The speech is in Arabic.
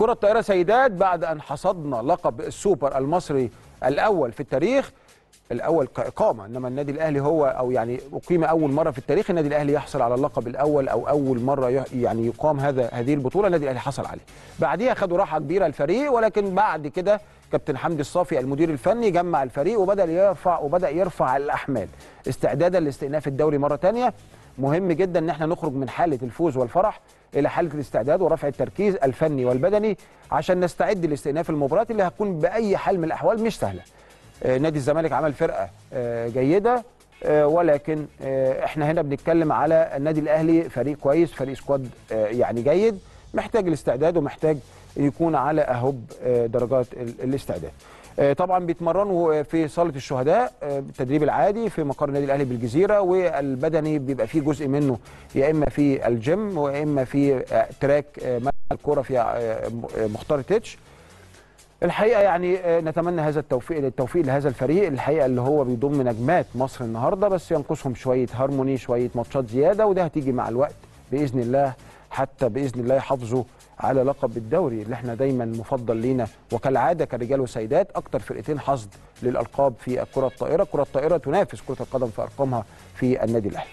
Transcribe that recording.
كرة الطائرة سيدات بعد أن حصدنا لقب السوبر المصري الأول في التاريخ. الأول كإقامة إنما النادي الأهلي هو أو يعني أقيم أول مرة في التاريخ النادي الأهلي يحصل على اللقب الأول أو أول مرة ي- يعني يقام هذا هذه البطولة النادي الأهلي حصل عليه. بعديها خدوا راحة كبيرة الفريق ولكن بعد كده كابتن حمدي الصافي المدير الفني جمع الفريق وبدأ يرفع وبدأ يرفع الأحمال. استعدادا لاستئناف الدوري مرة تانية. مهم جدا إن إحنا نخرج من حالة الفوز والفرح إلى حالة الاستعداد ورفع التركيز الفني والبدني عشان نستعد لاستئناف المباراة اللي هتكون بأي حال من الأحوال مش سهلة. آه، نادي الزمالك عمل فرقة آه، جيدة آه، ولكن إحنا هنا بنتكلم على النادي الأهلي فريق كويس فريق سكواد يعني جيد محتاج الاستعداد ومحتاج يكون على اهب درجات ال- الاستعداد. طبعا بيتمرنوا في صالة الشهداء بالتدريب العادي في مقر النادي الأهلي بالجزيرة والبدني بيبقى فيه جزء منه يا إما في الجيم ويا إما في track الكورة في مختار تيتش الحقيقة يعني آه، نتمنى هذا التوفيق التوفيق لهذا الفريق. الحقيقة اللي هو بيضم نجمات مصر النهارده بس ينقصهم شوية هارموني شوية ماتشات زيادة وده هتيجي مع الوقت بإذن الله. حتى بإذن الله يحافظوا على لقب الدوري اللي إحنا دايما مفضل لينا. وكالعادة كرجال وسيدات أكتر فرقتين حصد للألقاب في الكرة الطائرة، الكره الطائرة تنافس كرة القدم في أرقامها في النادي الأهلي.